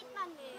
입만 해.